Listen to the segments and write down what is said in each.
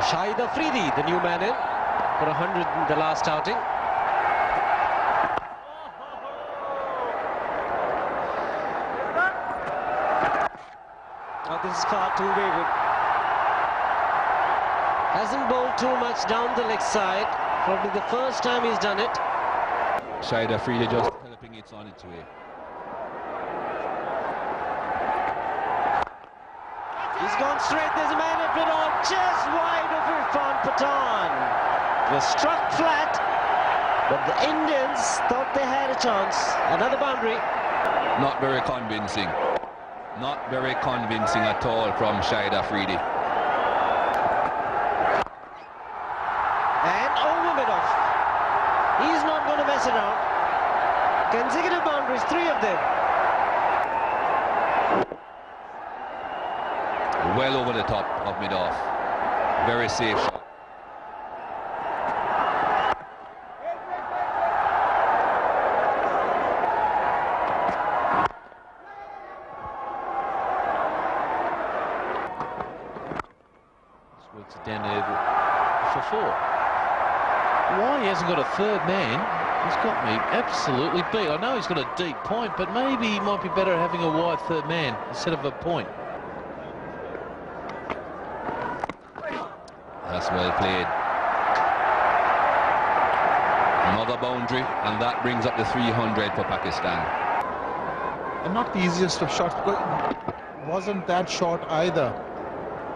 Shahid Afridi, the new man in, for 100 in the last outing. Oh, this is far too wayward. Hasn't bowled too much down the leg side. Probably the first time he's done it. Shahid Afridi just helping it on its way. He's gone straight. There's a man at mid on just Pathan. Was struck flat, but the Indians thought they had a chance. Another boundary. Not very convincing. Not very convincing at all from Shahid Afridi. And over mid off. He's not going to mess around. Consecutive boundaries, three of them. Well over the top of mid-off. Very safe shot. This works it down there for four. Why he hasn't got a third man, he's got me absolutely beat. I know he's got a deep point, but maybe he might be better at having a wide third man instead of a point. That's well played. Another boundary, and that brings up the 300 for Pakistan. And not the easiest of shots. but Wasn't that short either.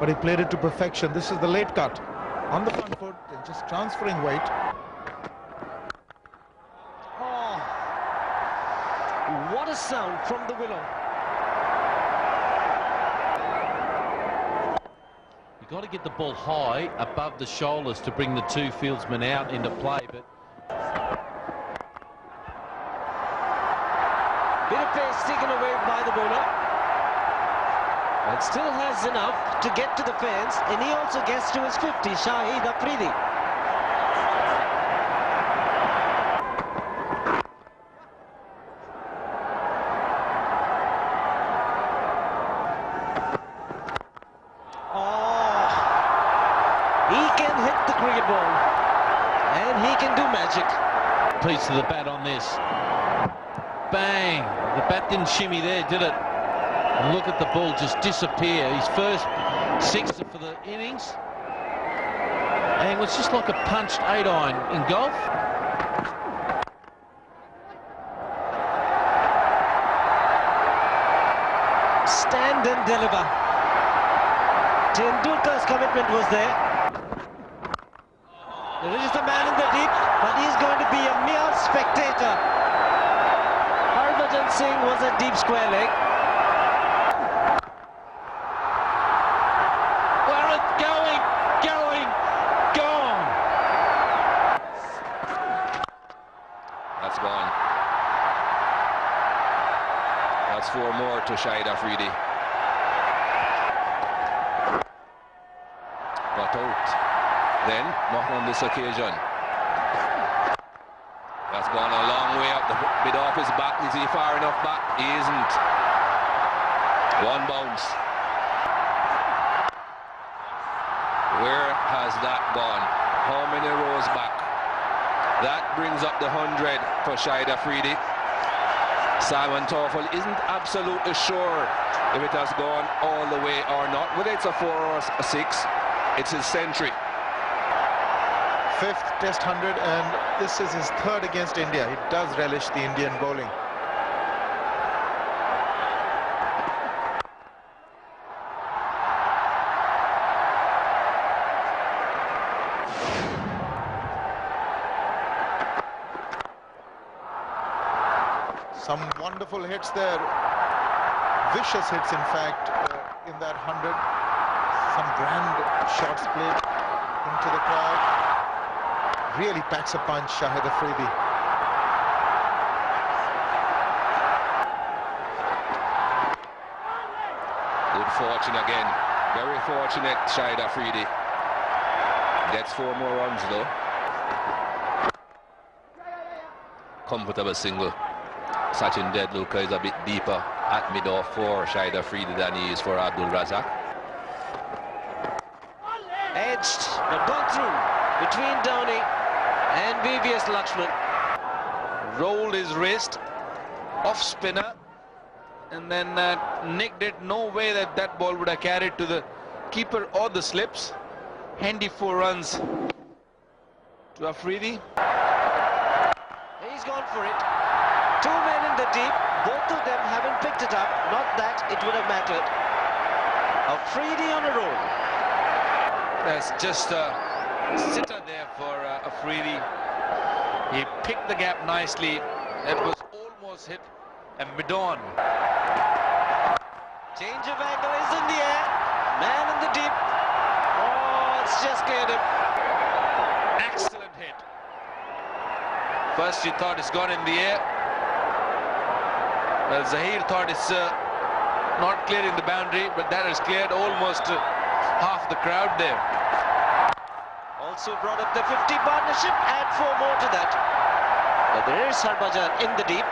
But he played it to perfection. This is the late cut. On the front foot, and just transferring weight. Oh, what a sound from the willow. You've got to get the ball high above the shoulders to bring the two fieldsmen out into play, but Bit of pace taken away by the bowler. But still has enough to get to the fence, and he also gets to his 50, Shahid Afridi. Oh, he can hit the cricket ball, and he can do magic. piece of the bat on this. Bang! The bat didn't shimmy there, did it? Look at the ball just disappear. His first sixer for the innings. And it was just like a punched eight iron in golf. stand and deliver. Tendulkar's commitment was there. There is the man in the deep, but he's going to be a mere spectator. Harbhajan Singh was a deep square leg. Where it going? Going! Gone! That's gone. That's four more to Shahid Afridi. Got out. Then, not on this occasion. That's gone a long way up the bit off his back. Is he far enough back? He isn't. One bounce. Where has that gone? How many rows back? That brings up the 100 for Shahid Afridi. Simon Taufel isn't absolutely sure if it has gone all the way or not. Whether it's a four or a six, it's his century. Fifth test 100 and this is his third against India. He does relish the Indian bowling. Some wonderful hits there. Vicious hits, in fact, uh, in that 100. Some grand shots played into the crowd. Really packs a punch, Shahid Afridi. Good fortune again. Very fortunate, Shahid Afridi. Gets four more runs though. Comfortable single. Sachin Tendulkar is a bit deeper at mid-off for Shahid Afridi than he is for Abdul Razak. Edged, but gone through between Dhoni and VVS Laxman. Rolled his wrist off spinner and then uh, nicked it. No way that that ball would have carried to the keeper or the slips. Handy four runs to Afridi. He's gone for it. Two men in the deep, both of them haven't picked it up. Not that it would have mattered. Afridi on a roll. That's just a sitter there for uh, Afridi. He picked the gap nicely. It was almost hit. And Midon. Change of angle is in the air. Man in the deep. Oh, it's just cleared him. Excellent hit. First you thought it's gone in the air. Well, Zaheer thought it's uh, not clearing the boundary, but that has cleared almost uh, half the crowd there. Also brought up the 50 partnership. Add four more to that. But there is Harbhajan in the deep.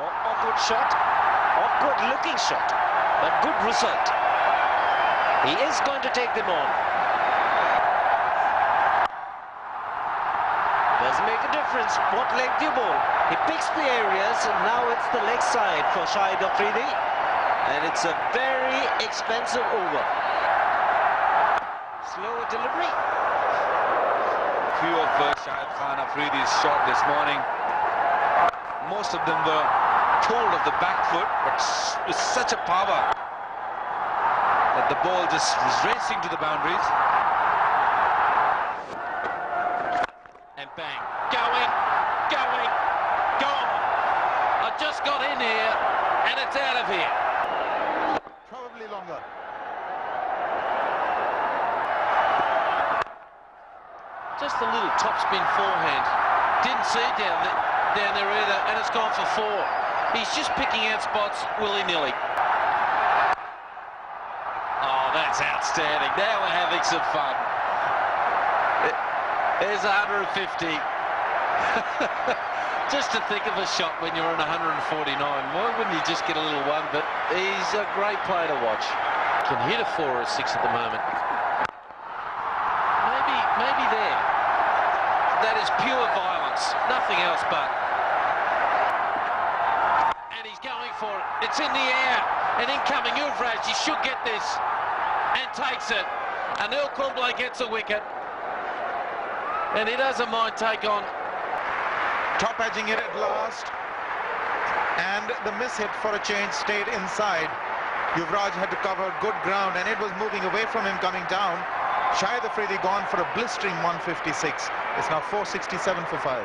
Oh, awkward shot. Awkward looking shot. But good result. He is going to take them on. Does make a difference what length you bowl. He picks the areas and now it's the leg side for Shahid Afridi. And it's a very expensive over. Slower delivery. Few of uh, Shahid Khan Afridi's shot this morning. Most of them were told of the back foot, but with such a power that the ball just was racing to the boundaries. And bang. Going, going, gone. I just got in here and it's out of here. Probably longer. Just a little topspin forehand. Didn't see it down, th down there either, and it's gone for four. He's just picking out spots willy-nilly. Oh, that's outstanding. Now we're having some fun. There's 150. just to think of a shot when you're on 149. Why wouldn't you just get a little one? But he's a great player to watch. Can hit a four or a six at the moment. Maybe, maybe there. That is pure violence, nothing else but. And he's going for it. It's in the air. And incoming Yuvraj, he should get this. And takes it. Anil Kumble gets a wicket. And he doesn't mind take on. Top edging it at last. And the miss hit for a change stayed inside. Yuvraj had to cover good ground and it was moving away from him coming down. Shahid Afridi gone for a blistering 156. It's now 467 for 5.